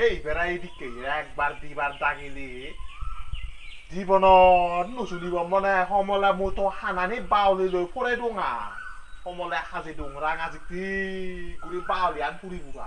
এই বেড়াই দিকে একবার দিবার দাগিলে। জীৱনত নুচুলিব মানে সমলে মইতো হানানি বাউলি লৈ ফুৰাই দোঙ। সমলে সাজি দোং ৰাঙা জিকি গুৰি বাউলি আন পুৰি বুঢ়া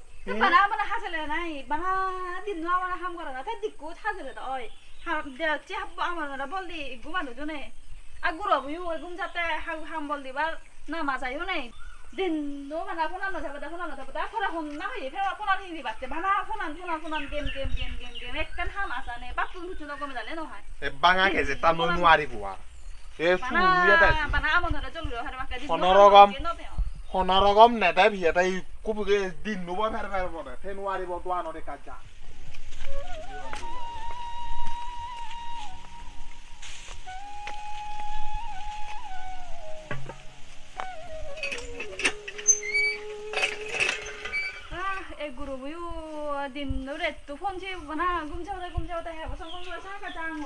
bạn nào bạn hát lên này bạn đi nào bạn ham cái này thế đi cút hát lên đó ơi ham để chỉ ham bảo mà nó bảo đi gúm ăn được chưa này à gúm rồi mình vừa gúm chặt cái ham ham bảo đi bảo nó mà sao chưa này đi nào bạn nào phun ăn được chưa bạn phun ăn được chưa bạn phun ăn không nào gì thế bạn phun ăn gì gì bắt chứ bạn nào phun ăn phun ăn phun ăn game game game game game cái này ham à sao này bắt phun chút nào có mình lên đâu hả bạn nào cái gì ta mới nuôi đi vừa thế phun vừa đấy bạn nào bạn nào chơi rồi hả bạn cái gì nó rồi không nó rồi không này đấy thì đấy cúp kubuge din no ba per per bobe ten wari bo duano de kaja. Ah, e guru bu din nô re tu phong chi bana gum chao da gum chao da ha ba sang gum sa ka chang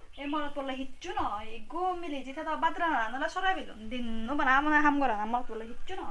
मरत पल्ला त बात्र हान्ला सरा भेल दिनु भन गर हाना हिच्छु न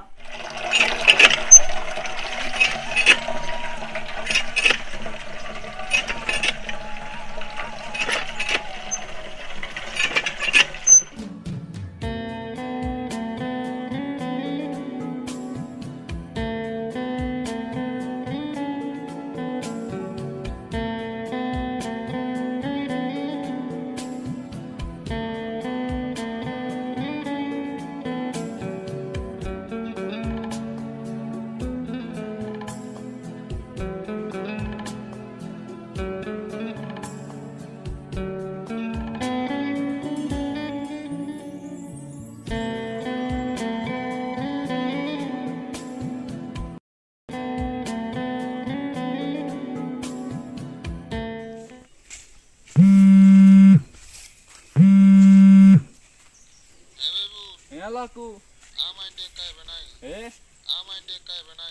noob ফেৰ ফেৰ পৰে ফে নোৱাৰিব তোৱা নদী কাজা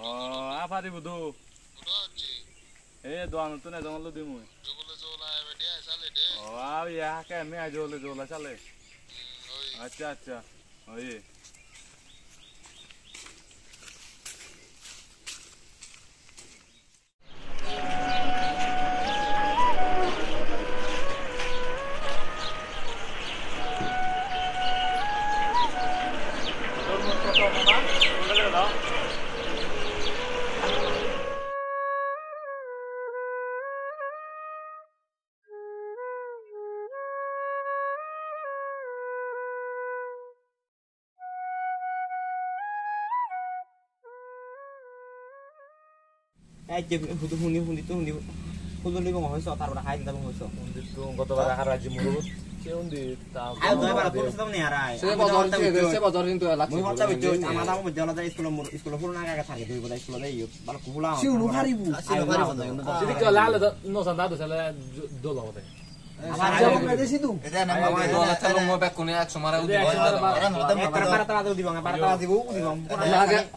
Ah, eh guru bu yu din no re tu phone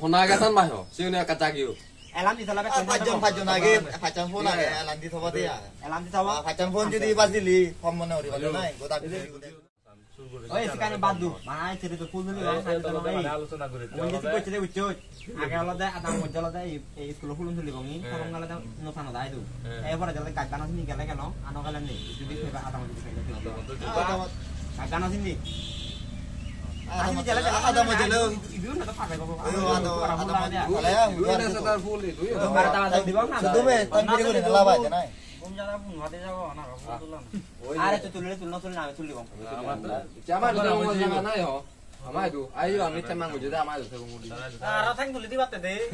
শুনা কেইটামান মাহ চিউনীয়া কাটাগিও নথান এইটো এইবাৰ গাগি কেলে কেন আনকালে নেকি গাগি no bana mana ham gora na mal pola hiccu no. Yan laku. Amain dia kai benai.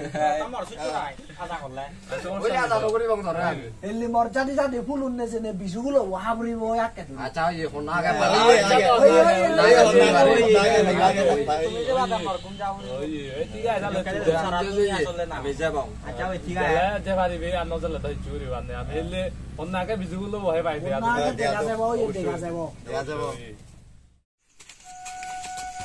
Eh, Amain dia kai benai. kemain nih. Api suasar dia kai gulu. Oh, apa di budu? Udah ji. Eh, doan tu nih jangan lu dimu. Jogolo jola ave dia sale de. Oh, ah ya, kayak me aja oleh jola chale. Oi. Acha acha. Oh iya. Eh, jem hudu hundi hundi tu hundi. Hudu ni kau ngomong so, taruh dah hai kita ngomong so. Itu kota bara haraji murut. Ayo tuh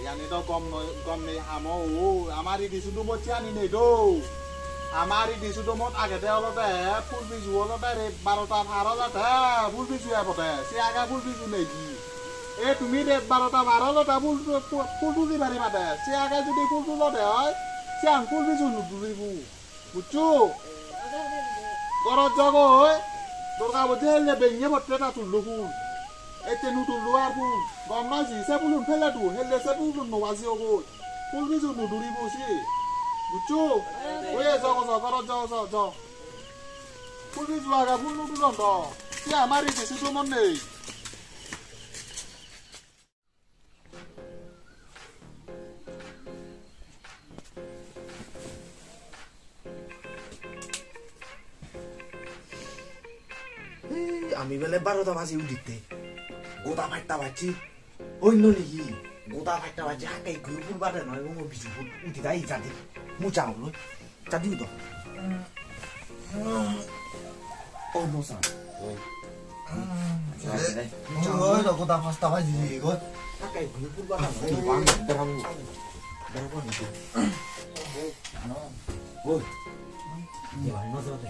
ইয়ানি তই গম নাই গম নে খাম আমাৰ ই দিছুটো মই চি আনি নে তৌ আমাৰ ই দিছুটো মন আগতে ওলোতে হে ফুল বিজু ওলোতেজুঠে চিৰাঙে বোৰ বিজু নেকি এই তুমি ৰেট বাৰটা বাৰ লাহ বুজুলি মা দে চিয়া যদি কোৰ তুলতে হয় চিঞৰিব বুজো ঘৰত যা গৈ দৰ্গা পঠিয়াই বেঙিয়ে পত্ৰ তাত দেখোন etenudu luabu gombazi sebulun peledu hele sebulun no wasiogo pulgizu nuduribu si. Bucu oye zogo zogoro jo jo jo pulgizu aga pulnudu dondo si amari sisi tumonne আমি বেলে বারোটা বাজে উঠিতে गोदा फाट्टा भाची ओइ नोले हि गोदा फाट्टा भाची हाकै घुर फुल बारे न म बिजु फुल उति दाइ जाति मु जाउ लो जाति दो ओ मोसा ओइ ओइ 너 고다 파스타 가지 이거 하까이 불불 받아 먹어 왕 들하고 들하고 이거 어 오이 이거 안 넣어도 돼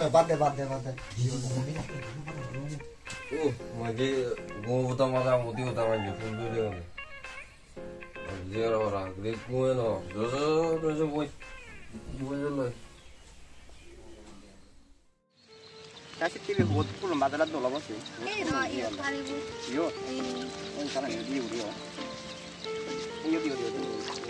আর থাং তুলি দিবাতে দে আমার সুচু রাই আদা করলে ওই আদা তো করি বং ধরে এলি মরজাদি জাদি ফুল উন্নেছে নে বিশুগুলো ওহাবরি বো একে দিন আচ্ছা এই হোনা গে আমি যাব আচ্ছা ওই ঠিক আছে যে পারিবি আর নজলে তো চুরি বানে আমি এলে অন্যকে বিজুগুলো বহে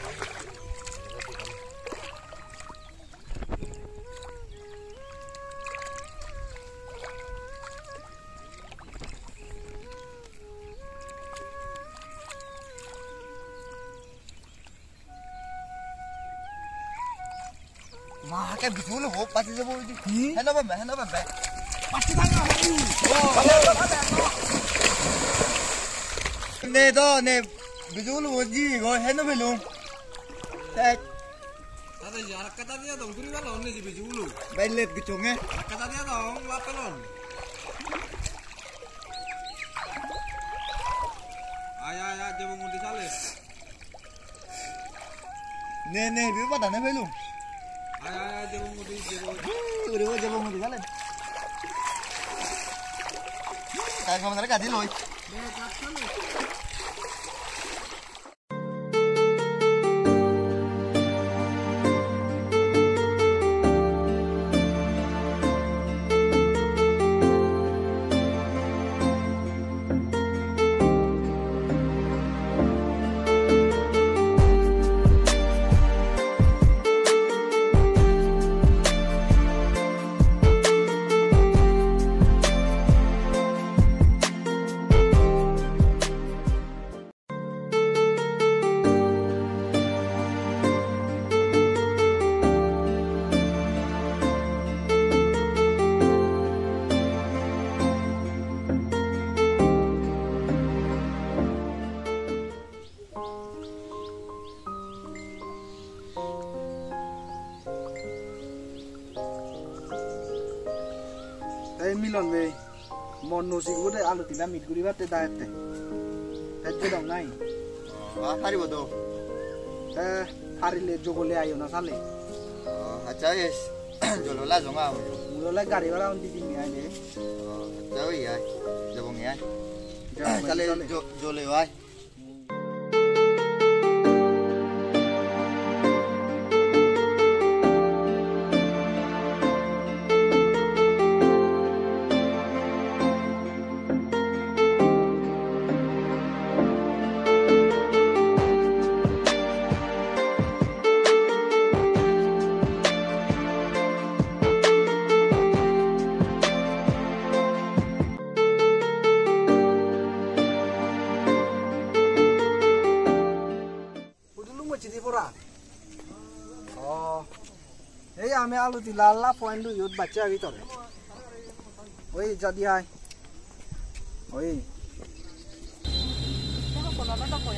Ayah, ayah, dia mau mudik sales. Nenek, dia rumah, tanam, minum. Ah, deu um modelo de novo. Uh, deu um modelo de novo. Tá, vamos dar um modelo de novo. মিলন বে মন নসি গুদে আলু তিলা মিট গুড়ি বাতে দায়তে তাই দাও নাই। পারিব তো। ফারিলে জগলে আইও না সালে আচ্ছা এস জললা জঙা মুরলে গাড়ি ভাড়া অন দিদি মি আইলে আচ্ছা ওই আই যাব আই। তাহলে জলে আয় আল্লা পয়েন্ট ইউত বাচ্চা ভিতরে ওই যদি আয় ওই দেখো কোনোটা তো কই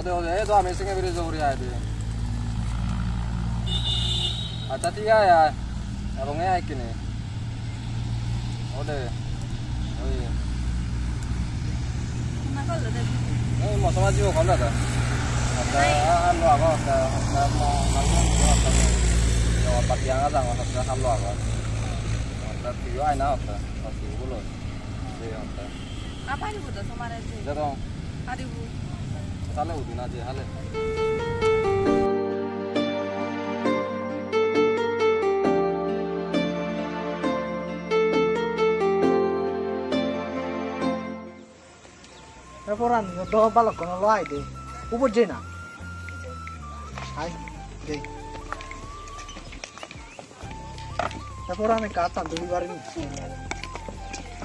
होते होते ये तो हमेशा के ब्रिज हो रही है अभी अच्छा ठीक है यार अब हमें आए कि नहीं होते वही मौसम आज वो खोला था Hasta ano ako, hasta, hasta mo, hasta mo, yung patiyang lang, hasta halo ako. Hasta tiyo ay na, hasta, hasta tiyo bulot. Tiyo, hasta. Apa ni buta sama rezeki? Jadong. Adi bu. ચાલે ઉધીના જે હાલે Reporan, doh balok kono lo ai deh. Ubur jena. Hai, deh. Reporan yang katan tuh di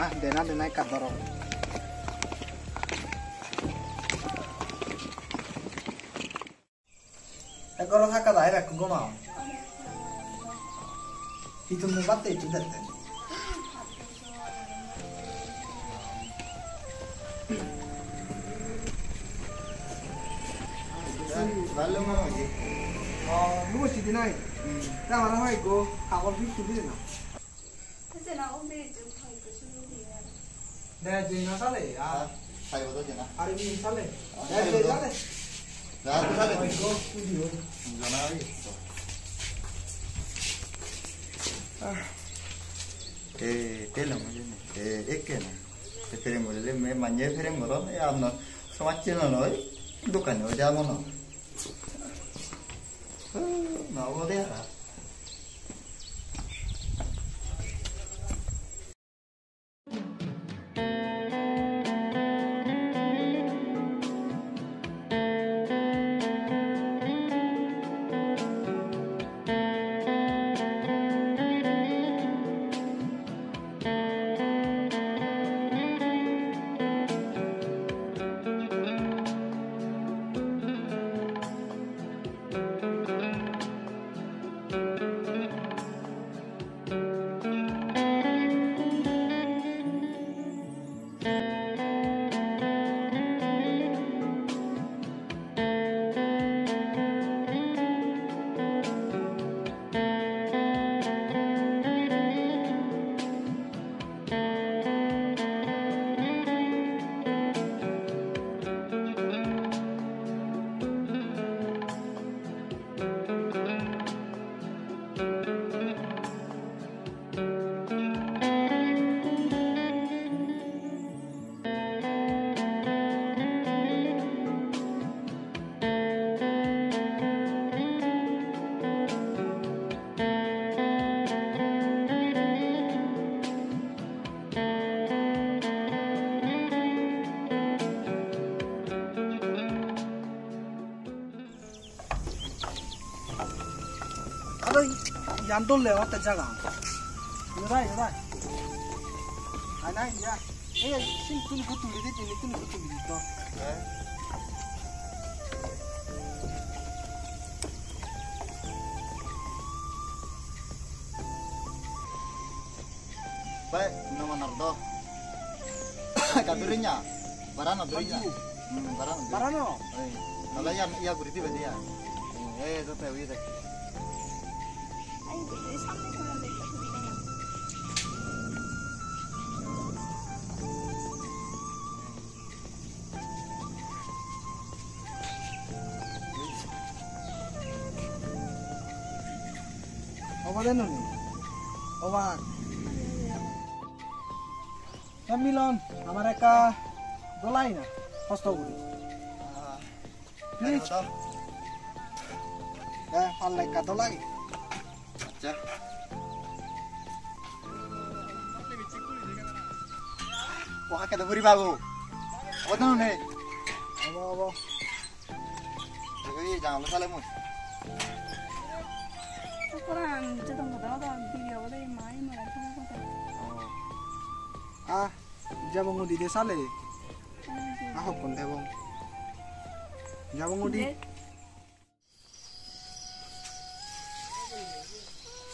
Ah, dena dena ikat. Đã có lắc cái đấy là cũng có màu Thì tôi muốn bắt tiền chủ tịch Đã lưng không gì? Ờ, lúc mà chị thế này Ra mà nó hay cô, khảo con phít chú biết nào Thế giờ nó ông đi chú phải cứ xuống đi Đây là gì nó sát lệ à? Thầy của tôi chuyện à? À đi sát lệ Đây là gì sát Ya, tú sales. Yo nada visto. Eh, tela mo yun. Eh, ikke na. Te peremo le me manye peremo ro ya no. So machi no no. Dukan yo ya mo no. Ah, na wo de ara. yantul le wat cha ga yo dai ya eh sin tun ku tu lidi tin tun ku tu lidi baik nama nardo kadurinya barano durinya hmm, barano barano kalau yang iya guriti berarti ya eh itu tahu itu অবাদেন নি অবাক মিলন আমার একা দোলাই না কষ্ট করি please হ্যাঁ পাল্লা দোলাই আচ্ছা Wah, kata beri bago. Apa tuh nih? অবা অবা Jadi jangan lupa lemon. 그거랑 저던 거다 다 비벼보다 많이 말해 통하거든 আহ যাব মুদি দে সালে আহ কোন দেব যাব মুদি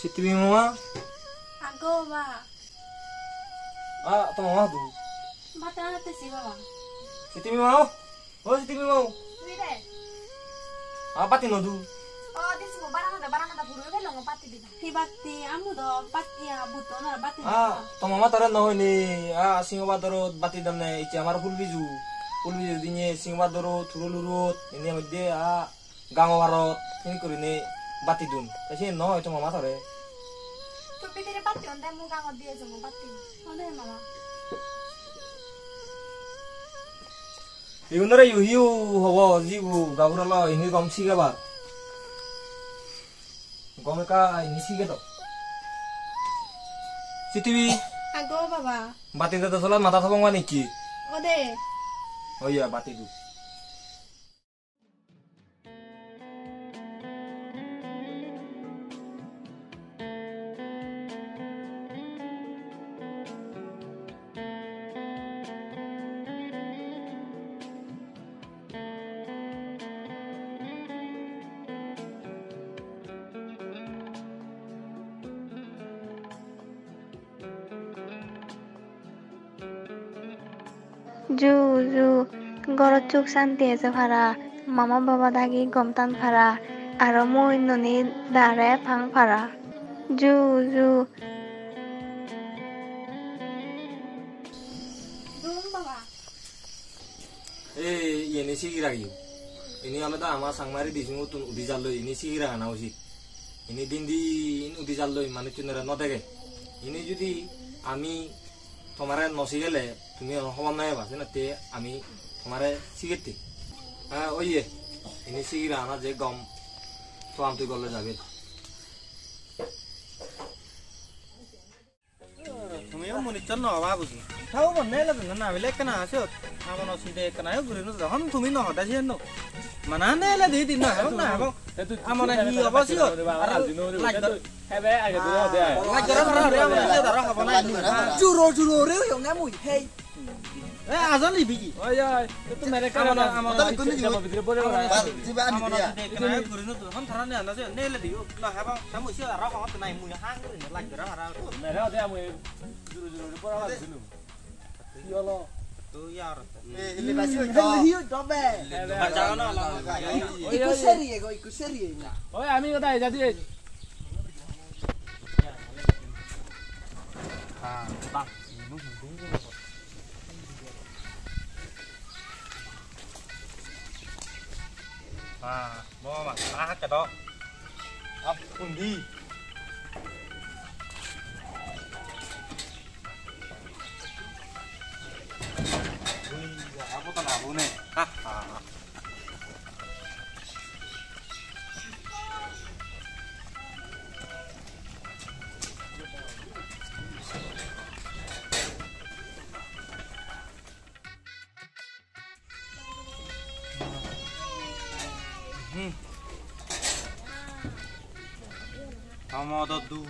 Si Timimoa? Ako ba? Ah, tama do. tuh? na te si mama. Siti Timimoa? Oh, Siti Timimoa. Mire. Ah, pati no. Oh, this mo barang ada barang ada buru ke long pati di. Hi bati amu do pati ya buto na bati. Ah, tama Mama ran no ini, Ah, singo batoro bati dam ne eh, amar full biju. Full biju dinye singo turu lurut. Ini amde ah gango warot. Ini kurine empat tidun kasih no itu mau tuh ya tapi tidak pati on temu kang odi aja mau pati. Mana mama? malah Yunore yuhiu hawa zibu gawur lo ini kom si gak bar kom ka ini si gak dok si tv aku bapak batin tetap sholat mata sama wanita ode. Oh iya batin tuh চোখ শান্তি আছে ভাড়া মামা বাবা দাগি গমতান ভাড়া আৰু মই ননী দাৰে ফাং ভাড়া জু জু এই এনে সিগিরা গিয়ে ini amada ama sangmari di sungu tun udi jallo ini sigira na usi ini dindi ini udi jallo mane tunera no dege ini যদি আমি তোমারে নসি গেলে তুমি সমান নাই বাসে না তে আমি তোমারে সিগেতে হ্যাঁ ওই ini sigira না যে গম তো তুই করলে যাবে তুমি মনিচর নহবা বনে লাগে না বেলে কেনা আছে আমন অসুবিধা কেনা ঘুরে নো যখন তুমি নহদা যে নো মানা নে লে দি দিন না হেবং না হেবং আমন হি. লাগ জরা ধরা রে ইয়ং না মুই হেই এ আজন লিবি কি Oh iya, itu mereka Aman, udah aman, udah aman. bisa mau bikin boleh আমন lah. Coba anu dia. কেনা ঘুরে নো যখন ধরা নে না যে নে লে দিও না হেবং সামু সি ধরা হব নাই মুই হাং করে লাগ জরা ধরা Mereka udah mau juru juru di bawah lah dulu. Iya loh. তো ইয়ার Eh, ini pasti হেল হিউ দবে বাচ্চা না ইকু সেরিয়ে গো ইকু সেরিয়ে না Oh ya, ami kata jadi. 아, 먹어봐. 아, 할게, 너. 아, 군디. 아, 나보다 나보네. 아, 아. মদদু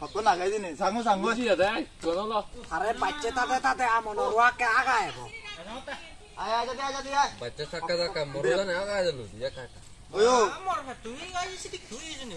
হকো নাগাই দিনে সাঙ্গো সাঙ্গো জিয়া দে কোন ল আরে বাচ্চে তাতে তাতে আমন রোয়া কে আগায় গো আয় আয় যদি আয় যদি আয় বাচ্চা সাক্কা দাকা মরলা না আগায় দিলু দিয়া কাটা ওয়ো মরবে তুই গাইছিস তুই এজনে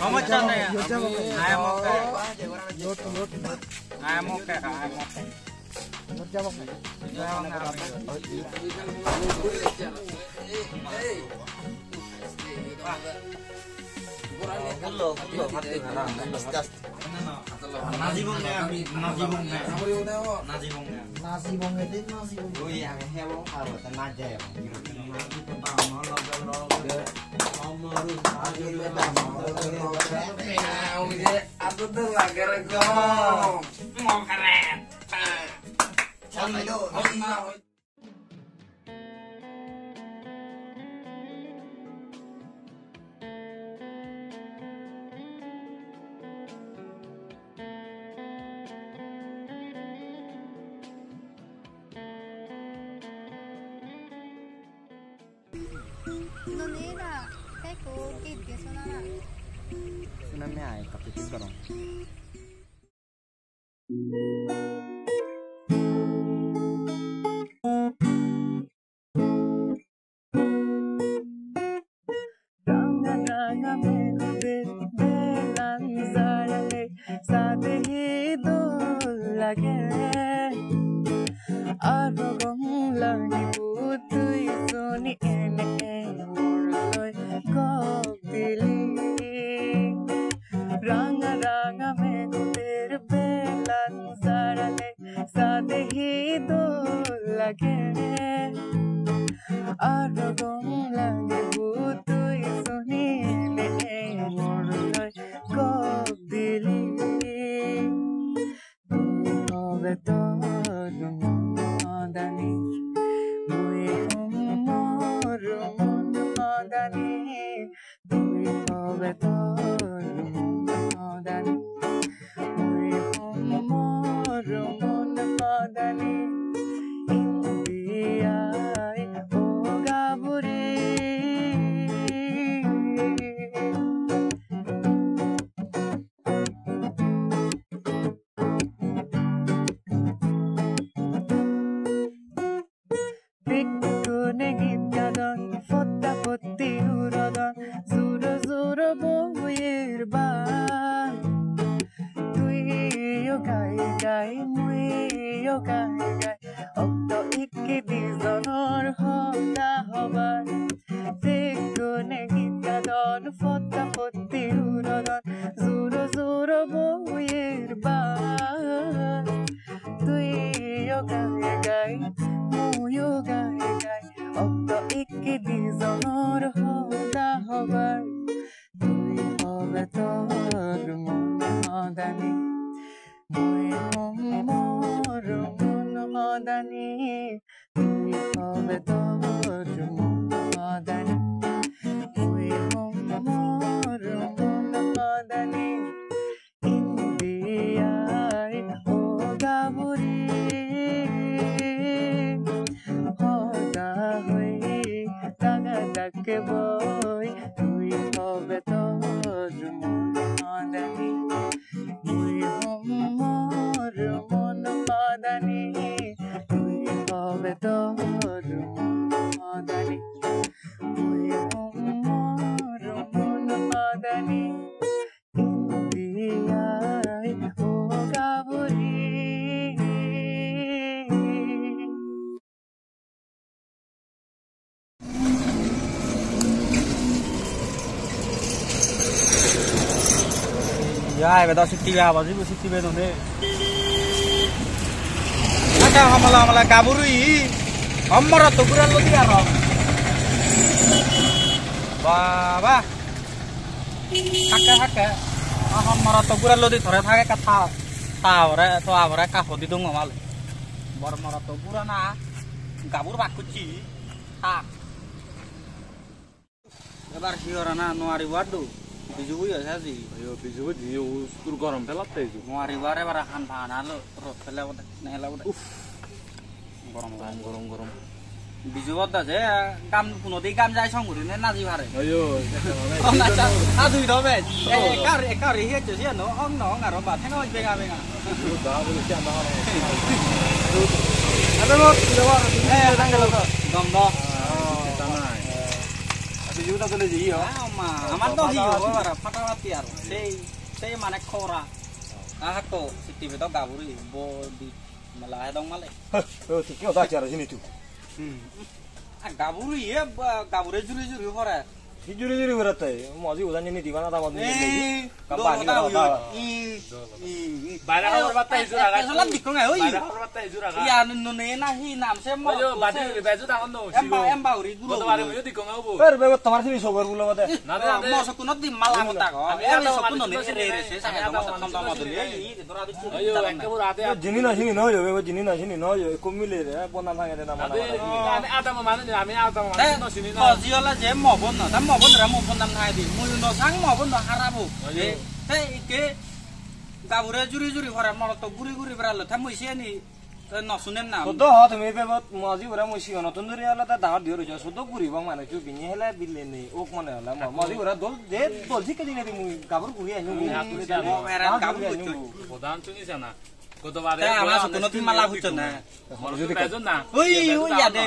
How much are they? I am okay. Note, note, note. I am okay. I am okay. নাজিবং নাজিবং নাজিবং নাজিবং aku tuh nggak geregong mau keren. dulu la kene aro gom lange butu isuni দানি তুমি হবে তবু মদনী। মুই মোর মদানি ইন্দিয়ায় ও গাবুরি। সদা হৈ তাগা তাকে বল Rồi, về tao sẽ tiêu vào dưới sẽ tiêu về đồng đi. Nó cao không mà làm là cà bù rì. Ông mà rồi tụi bữa luôn tiêu rồi. Bà ba. Hắc cái hắc cái. Ông mà rồi tụi bữa luôn đi thổi thang cái cắt thao. Tao rồi, tao rồi cà hột đi đúng không ạ? Bỏ mà rồi tụi bữa na. Cà bù bạc cũng chỉ. Ha. এবার হিওরানা নোয়ারি বাড্ডু বিজুবই আছে আজি আয়ো বিজুবই দিও তোর গরম ফেলাত তাইজু মারি বারে বারে খান ভান আলো রোদ ফেলা বড় নেলা বড় উফ গরম গরম গরম গরম বিজুবত আছে গাম কোনো দিকে গাম যায় সঙ্গুরি নে নাজি ভারে আয়ো আ দুই ধবে একার একার হে যে যেন অং ন অং আর বা থেন ওই বেগা বেগা দা বলে কি আমা আরে রোদ দেওয়া এ রাঙ্গলা দম দম দেউতা চলে যি হয় তো হি ফাটাফাটি আৰু সেই সেই মানে খৰা আহাতো চিটি বেদ গাবুৰি বডি মেলা হে মালে ও ঠিক কি কথা আছে আৰু জিনিটো গাবুৰি হে গাবুৰে জুৰি জুৰি পৰে ইজুৰি জুৰি ঘূৰি তাই মই আজি উজানি নিদি মানে জিনি নাচিনি নহয় জিনি নাচিনি নহয় কমিলে মিলে ৰে বনাম ভাঙে মানে আমি মই mà vẫn là một phần năm hai thì mùi nó sáng mà vẫn là hara bộ thế cái গাবুরে জুরি জুরি ভরা মলত গুরি গুরি ভরা লথা মইছে নি নসুনেন না সদ হ তুমি বেবত মাজি ভরা মইছি নতুন ধরে আলা তা দাহর দিও রইছ সদ গুরি বাং মানে জু বিনি হেলা বিলে নে ওক মানে হলা। মাজি ভরা দল দে দল ঠিক দিনে দি মুই গাবুর গুরি আইনু মুই হাত ধরে দাও এরা গাবুর কইছো প্রধান তুমি জানা। গতবারে আমার কোনো তিন মালা হইতো না। মরজুরি কাজ না ওই ওই ইয়াদে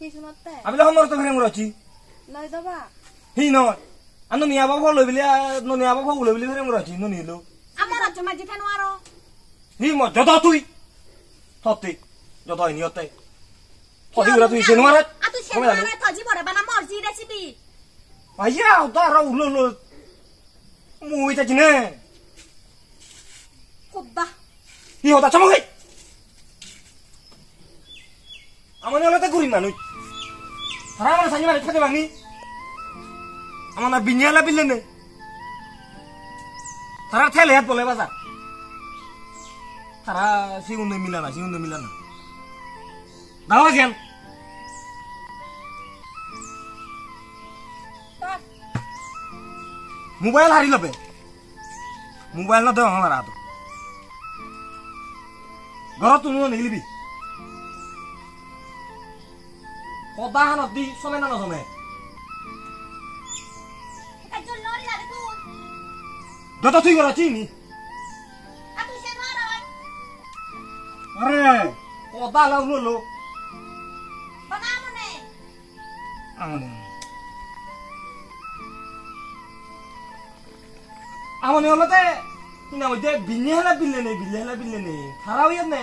আমি তো হমর তো ফেরে মর আছি লই যাবা হি নয়। আনো নিয়া বাবা লই বিলি নো নিয়া বাবা লই বিলি ফেরে মর আছি নো নিলো। আমার রাজ্য মাঝি কেন আরও? হি ম যত তুই সত্যি যত হয়নি উড়া তুই সেনু মারা আ তুই সেন মারা থজি বড় বানা মর্জি রেসিপি আইয়া তো আর উলো উলো। মুই তা জিনে কুব্বা। হি হতা চমক আমার হলে তো গরিব মানুষ। তারা আমার সানি মারি খেতে বাঙি আমার না বিনিয়ালা বিলে নে। তারা ঠেলে হাত বলে বাজার। তারা সিগুন মিলা না সিগুন মিলা না। দাওয়া কেন মোবাইল হারি লবে। মোবাইল না দেওয়া আমার হাত ঘৰত তুমি নিলিবি। সদাহানত দি চলে না লরি লাগে তুই ঘৰত চিনি? আরে বানা মনে। আমনে। হলতে কিনা মধ্যে বিনে হেলা বিলে নেই বিলে হেলা বিলে নেই তারাও ইয়াত নে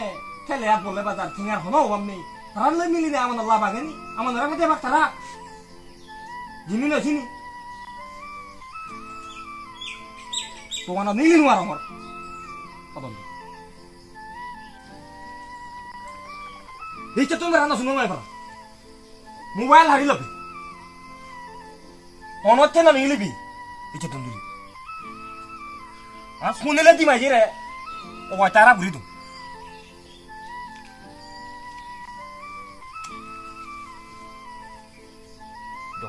হাত বলে বাজার ঠিঙার হনো নেই তারা লই মিলি নে আমার লাভ আগেনি আমার নরা কেটে বাক তারা জিনি না চিনি তোমার নিলি নোয়ার আমার পদন্ত এই তুমি রান্না শুনো নাই পারা মোবাইল হারি লবি অনচ্ছে না নিলিবি ইচ্ছে তন্দুরি আর শুনিলে দি মাঝে রে ও তারা ঘুরি তো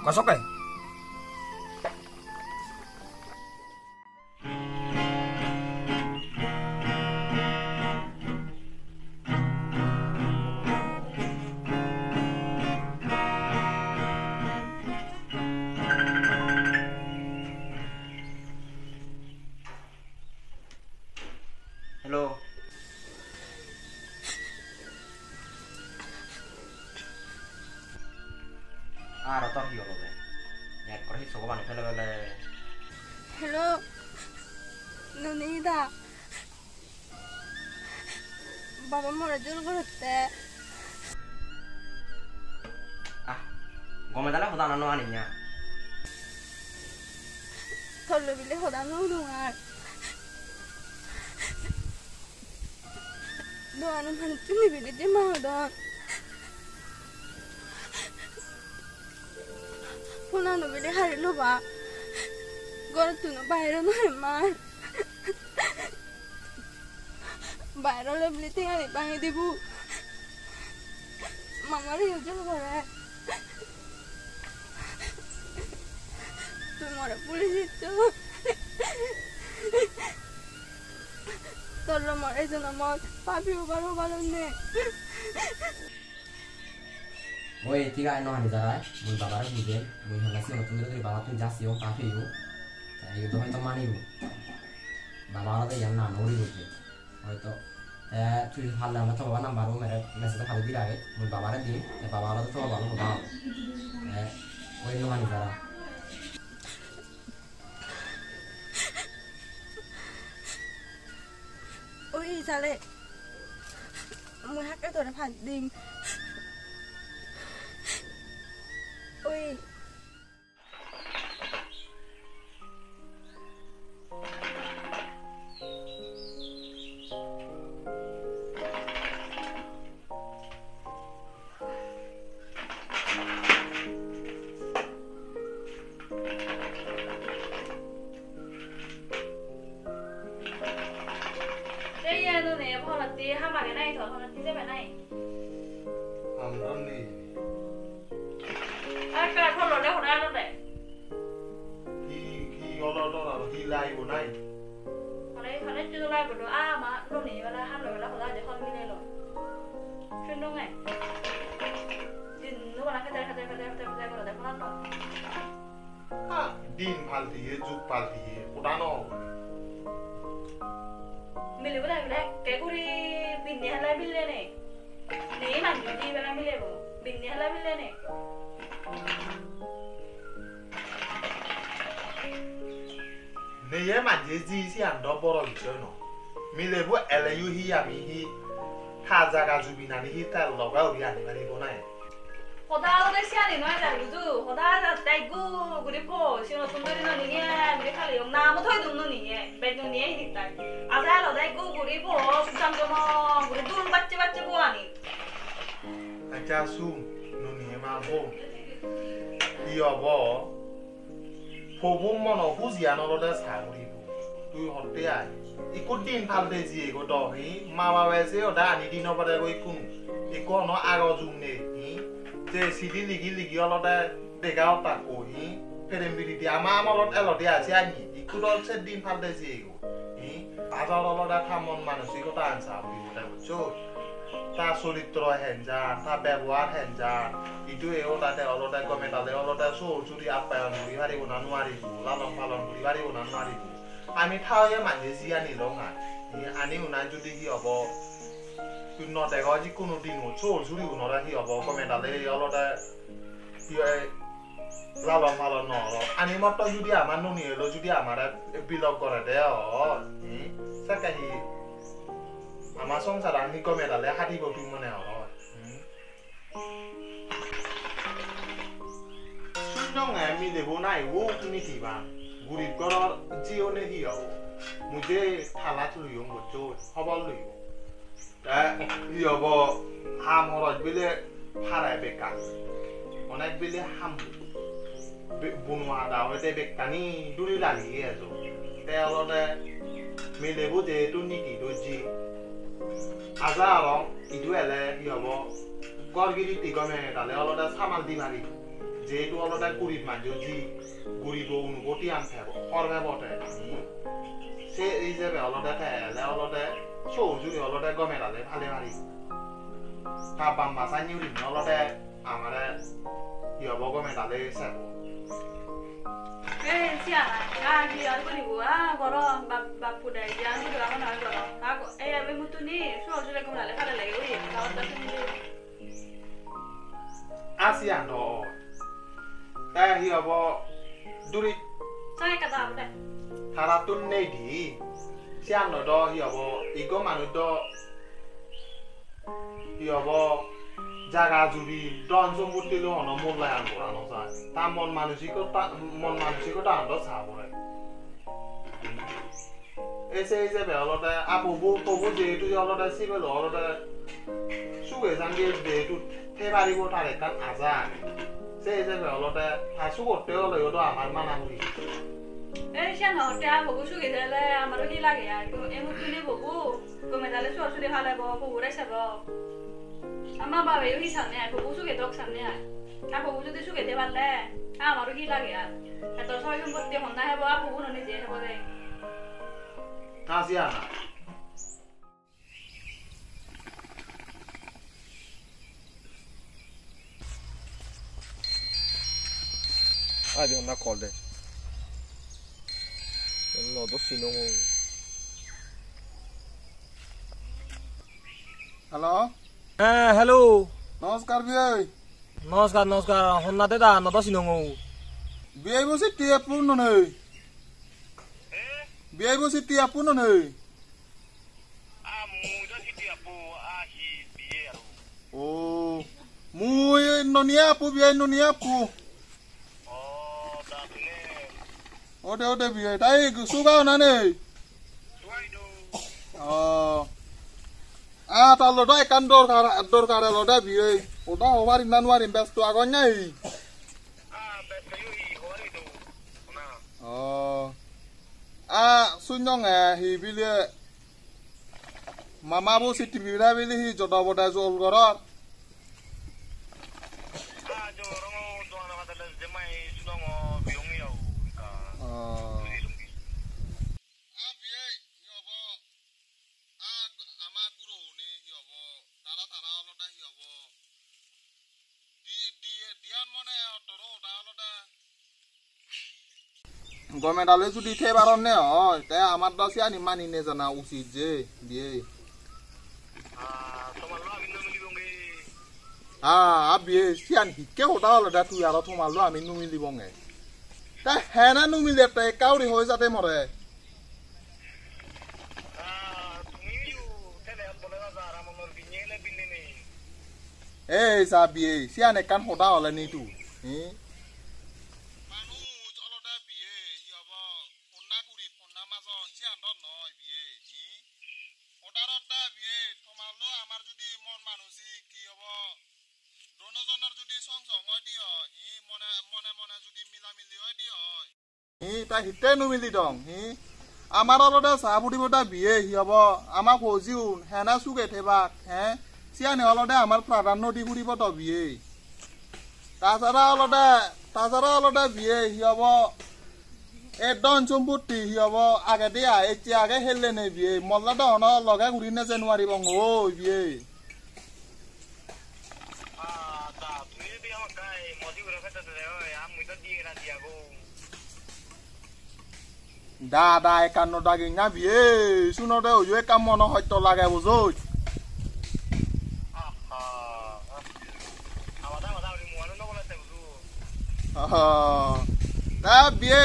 快说呗 bài nó lên lấy tiếng này bằng cái tibu mà nó đi cho nó rồi tôi mò được police chứ tôi lo mò đây là mò papi ba lô ba lô nè Oi, tiga ai nói giờ đấy, mình bảo đấy mình đến, mình hàng ngày xưa tôi đưa tôi bảo tôi giá xíu, phá phiếu, tại vì tôi phải tâm anh yêu, bảo nó tôi dám làm nó đi được, rồi tôi তুই হারলে আমরা তো বাবা number ও মেরে মেসেজে খালি দিলে আগে মুই বাবারে দিই বাবা আলাদা তো ভালো হবা ওই নহানি যারা ওই চালে মই হাকে তোরে ভাত দিম ওই এই কি অলটর আর কি লাইব নাই আরে খানে চুলো লাই বড় আ মা নুনি বেলা হান বেলা হলা যে হল মিলে লো শুনো গে দিন নু বলা খেতে খেতে খেতে খেতে খেতে করে দেখো না দিন পাল্টিয়ে যুগ পাল্টিয়ে ওটানো মিলে বলে বলে কে করি বিন্নি হালা মিলে নে নে মান দি বেলা মিলে বো বিন্নি হালা মিলে নে neye majezi si ando boro lisono milebu eleyu hi ami hi kaza gazubi na ni hi ta loga ori ani mani bona e হদা ওদের সিয়ানি নয় যার বুঝু হদা তাই গু গুড়ি পো সিনো সুন্দরী ননি নিয়ে গুড়ি খালি নাম থই দুন ননি নিয়ে বেদ নিয়ে দিতাই আজা লদাই গু গুড়ি পো সুজাম জম গুড়ি দুন বাচ্চা বাচ্চা বো আনি acha su no ni ma bo i obo Hi ma wa we se o da ani di no ba de go ikun iko no aro zu ne hi je si di ligi ligi olo da de ga o ta ko hi pere mbiri di ama ama lo elo di asi ani iku do se din pal de ji go hi aza lo da kamon মানসিকতা আনসা বুঝি ওটা বুঝছ তা চরিত্র হেঞ্জা তা ব্যৱহাৰ হেঞ্জা ইটোৱে তাতে অলতে গমে তাতে অলতে চোৰ, চুৰি আপ্যায়ন কৰি পাৰিব না নোৱাৰিব, লালন পালন কৰি পাৰিব না নোৱাৰিব। আমি ঠাৱে মানুহে যি আনি আনি উনাই যদি সি হ'ব। নদেগ যিকোনো দিনো চোৰ চুৰি উনৰে সি হ'ব গমে তাতে অলতে সি লালন পালন নহ'ল আনি মত যদি আমাৰ নুনি হ'লেও যদি আমাৰ বিলগ কৰে দে চাকে সি আমার সংসার আমি কমে তাহলে হাঁটি বটি মনে হয় শূন্য আমি দেব নাই ও তুমি কিবা। গড়র জিও নে হব মুঝে থালা লইও বুঝছ খবর লইও। তা, ই হব, হাম হরত বিলে ফারায় বেকা। অনেক বিলে হাম বনোৱা দা হয়তে বেকানি দূৰি লাগি আছো তেওঁলোকে মিলেব যিহেতু নীতিটো যি আজা অলং ইটো এলে কি হ'ব গড়গিৰি তিগমে এটালে অলপতে চামাল দি মাৰি যিহেতু অলপতে কুৰিত মাৰি যি গুৰিব অনুভূতি আনছে কৰবে বটে সেই হিচাপে অলপতে খেলে অলপতে চৌজুৰি অলপতে গমে তালে ভালে মাৰি তাৰ বাম্বাচা নিউৰি অলপতে আমাৰে কি হ'ব গমে ডালে চাব Kaya siya lagi ako ni buwa bab bab pudai jang ni eh we mutu nih. so jule ko lale lagi. Asia no. Ta hi abo duri. Saya kata apa? Haratun nedi. Siang no do iya, hi abo igo manu do iya, জাগা জুড়ি ডন সম্পত্তি হন মূল্যায়ন করানো যায় তা মন মানসিকতা মন মানসিকতা আন্দ চাবরে এসে এই যে বেহলতে আপবু তবু যেহেতু অলতে সিবেল অলতে সুগে জানগে যেহেতু থে পারিব তার একটা আজান সে হিসেবে অলতে হাসু করতে হলে তো আমার sugi deh, amaru hilang ya. Itu, eh, mutu nih bagu, gue medali soal sudah hal bawa bagu udah siapa? Ama bawa itu hisamnya, bagu sugi dok samnya. Aku bagu jadi sugi deh balle, amaru hilang ya. Atau soal yang buat dia honda hebo, aku bagu nih jadi hebo deh. Asiana ai bị nó còn đây nó tốt xin ông hello হ্যাঁ hello নমস্কার বিয়াই। নমস্কার নমস্কার হন্নাতে দা নদ সিনং বিয়াই বসে টিয়া পূর্ণ নেই বিয়াই বসে টিয়া পূর্ণ নেই ও মুই ননিয়া আপু বিয়াই ননিয়া আপু। ওটে ওটে বিয়াই। তাই সুগাও না? নেই ও আ লডা একান দরকার দরকার লডা বি ওটা হবার ইন নানুয়ার ইনভেস্ট আগ নাই ও আ সুন এ হি বিলে মামাবু সিটি বিলা বিলি হি জদা বডা জল গড় গমেন্টালে যদি থে পারন নে হয় তে আমার দাসি আনি মানি নে জানা উচিত যে বিয়ে হ্যাঁ আ বিয়ে সিয়ান হিকে হতা হলে দা তুই আর তোমালো আমি নুমিলি বঙে তা হ্যাঁ না নুমিলে তে কাউরি হয়ে যাতে মরে এই সা বিয়ে সিয়ান একান হতা হলে নি তু হুম হি? তা হিতে নুমিলি দং, হি? আমার অলতে চাহ ফুটিবটা বিয়ে হি হব? আমাক ফৌজিও হেনা চুকে থেবাক হে? চিয়ানে অলতে আমার প্ৰাধান্য দি ফুৰিব তো বিয়ে। তাছাড়া অলতে তাছাড়া অলতে বিয়ে হি হব? এ ডন সম্পত্তি হি হব। আগে দিয়া এতিয়া আগে হেললে নে বিয়ে মল্লা দহন লগে ঘূৰি নে যে নোৱাৰিব ঐ বিয়ে। দা দা একান্ন দাগি না বিয়ে। শুনতে হইও কাম মন সত্য লাগে বুঝোই দা বিয়ে।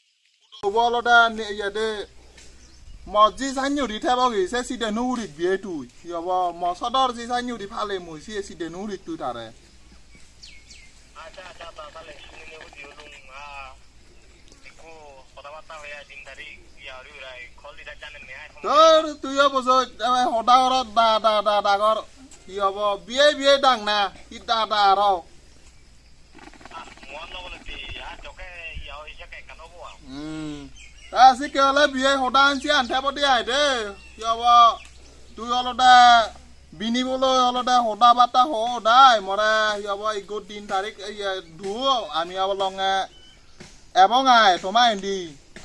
কৰি উৰাই থমাই দি দে বাটে ওদে বলদা ইয়াদে মজি চাইনিউৰি থাব গৈছে চিধে নুৰিত বিয়ে তুই হ'ব মচদৰ যি চাইনিউৰি ফালে মই চি চিধে নুৰিত তুই তাৰে তোৰ তুইও বছৰ সদা ঘৰত দা দা দা ডাঙৰ কি হ'ব বিয়ে বিয়ে ডাং না কি দা দা আৰু আজি কি হ'লে বিয়ে সদা আনছি আনঠা প্ৰতি আহে দেই কি হ'ব তুই অলপতে বিনিবলৈ অলপতে সদা বাটা সদায় মৰে কি হ'ব ইগো তিন তাৰিখ ধু আমি অলঙে এবং আই তোমার হিন্দি।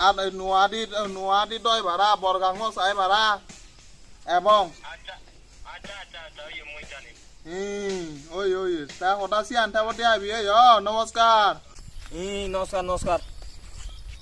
আর নোয়াদি নোয়াদি দই ভাড়া বরগাঙ্গ চাই ভাড়া এবং। ওই ওই তা সদাচি আনঠা প্ৰতি আহিবি এই অ নমস্কাৰ। নমস্কাৰ নমস্কাৰ।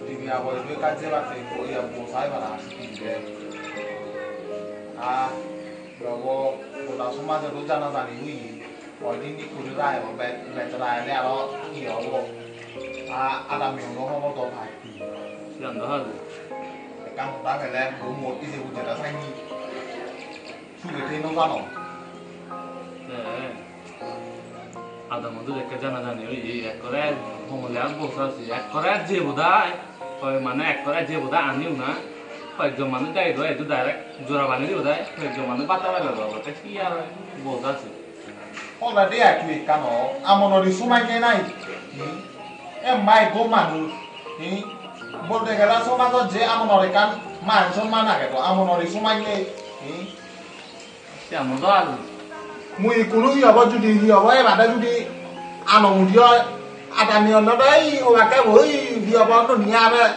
ইবাৰে কাম আহিলো ইবাৰতে শুন না আ মঙ্গলবারে আমারগুলো উঠতে সিটি গিয়া বলবে কাজে বাতে কই আর বসাই বানা সিটি গিয়ে আ রব গোটা সমাজে তো জানা জানি হুই অদিন নি কুড়ি রায় বে বেতরায় নে আরও কি হব? আ আদা মিও হব তো ভাই। কাম তা গেলে গো মোট ইসে বুঝে তা সাইনি। সুগে তে নো জানো আদামতো একে জানা জানি ওই এক করে কমলে আর বসে আছি এক করে যে বোধায়। কয় মানে এক করে যে বোধায় আনিও না কয়েকজন মানুষ যাই তো একটু ডাইরেক্ট জোড়া বানিয়ে দিব বোধায় কয়েকজন মানুষ পাতা বেলা দেবো কি আর বসে আছে oh, amon ori sumai ke nai. Eh mai go manu. Ni বলতে গেলে সমাজত যে আমন ori kan মান সম্মান আগে তো আমন ori sumai ke. Ni তেমন তো আর মুই কোনো ই হব যদি ই হব এই বাদে যদি আনমুদিয় À, adamion nó đấy ô cái mới vừa bọn nó nhà mẹ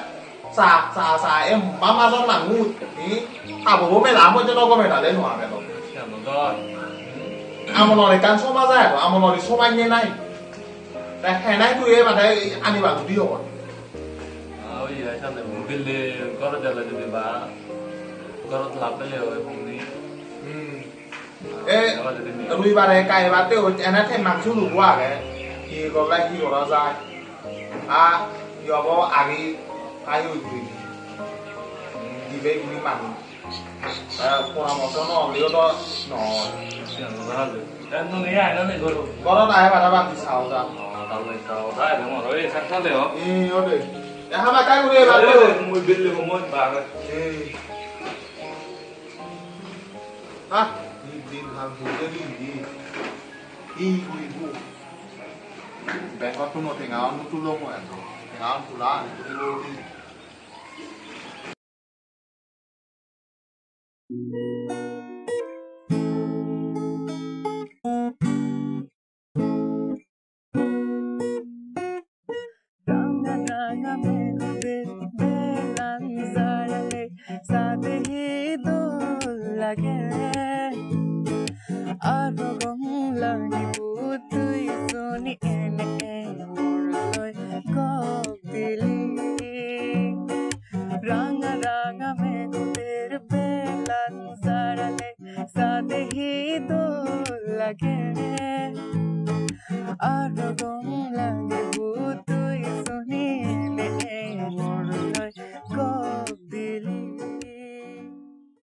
xả xả xả em mama ra là ngu. Ý à bố bố mẹ làm cho nó có mẹ là lên hòa mẹ rồi. À mà nó này cắn số ma ra à mà nó này số anh như này. Đây hè này tụi em mà đây anh đi bảo tụi đi rồi ôi vậy sao để bố kinh đi có rất là đi bà. Có rất là cái liều em không đi. Ừ. Ê lui bà. Này cài bà tiêu anh ấy thêm mặc xuống đủ quá cái কি গলাই কি করা যায় আ ইয়ব আগি I we দিবে গুলি মানুহ পরামর্শ নহলেও তো নহয় ঘৰত আহে বাধা বান্ধি চাওঁ যা দেখা বা কাই কৰি এবাৰ Ah, দিন ভাল ভুলতে দিন দি ই কৰিবো Ven cuando uno tenga uno tu lomo dentro, tenga uno tu lado, tu. 热冬来。